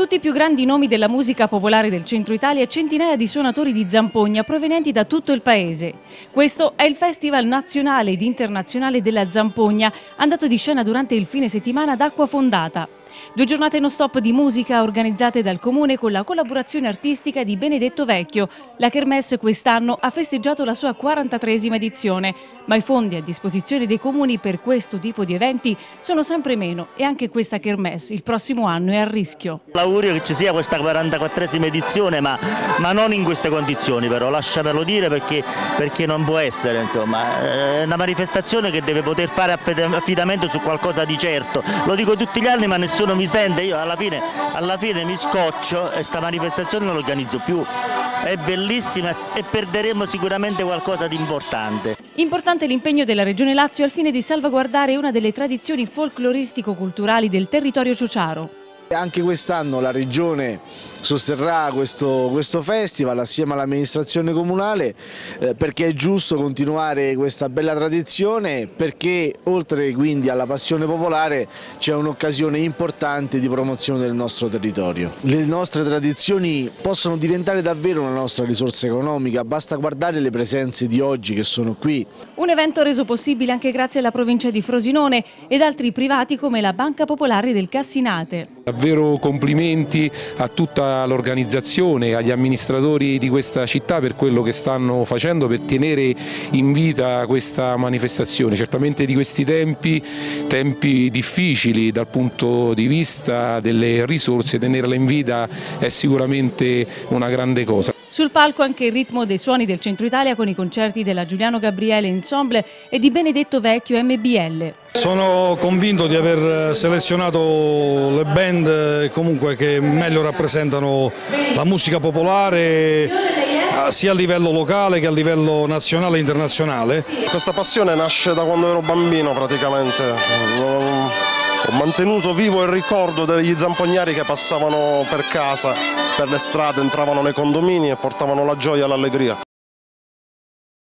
Tutti i più grandi nomi della musica popolare del centro Italia e centinaia di suonatori di zampogna provenienti da tutto il paese. Questo è il Festival nazionale ed internazionale della zampogna, andato di scena durante il fine settimana ad Acqua Fondata. Due giornate non stop di musica organizzate dal Comune con la collaborazione artistica di Benedetto Vecchio. La Kermesse quest'anno ha festeggiato la sua 43esima edizione, ma i fondi a disposizione dei comuni per questo tipo di eventi sono sempre meno e anche questa Kermesse il prossimo anno è a rischio. L'augurio che ci sia questa 44esima edizione, ma, ma, non in queste condizioni però, lasciamelo dire perché, perché non può essere, insomma. è una manifestazione che deve poter fare affidamento su qualcosa di certo. Lo dico tutti gli anni ma nessuno nessuno mi sente, io alla fine, alla fine mi scoccio e questa manifestazione non l'organizzo più. È bellissima e perderemo sicuramente qualcosa di importante. Importante l'impegno della Regione Lazio al fine di salvaguardare una delle tradizioni folcloristico-culturali del territorio ciociaro. Anche quest'anno la Regione sosterrà questo, questo festival assieme all'amministrazione comunale eh, perché è giusto continuare questa bella tradizione perché oltre quindi alla passione popolare c'è un'occasione importante di promozione del nostro territorio. Le nostre tradizioni possono diventare davvero una nostra risorsa economica, basta guardare le presenze di oggi che sono qui. Un evento reso possibile anche grazie alla provincia di Frosinone ed altri privati come la Banca Popolare del Cassinate. Davvero complimenti a tutta l'organizzazione, agli amministratori di questa città per quello che stanno facendo per tenere in vita questa manifestazione. Certamente di questi tempi, tempi difficili dal punto di vista delle risorse, tenerla in vita è sicuramente una grande cosa. Sul palco anche il ritmo dei suoni del centro Italia con i concerti della Giuliano Gabriele Ensemble e di Benedetto Vecchio MBL. Sono convinto di aver selezionato le band comunque che meglio rappresentano la musica popolare eh, sia a livello locale che a livello nazionale e internazionale. Questa passione nasce da quando ero bambino praticamente. Ho mantenuto vivo il ricordo degli zampognari che passavano per casa, per le strade, entravano nei condomini e portavano la gioia e l'allegria.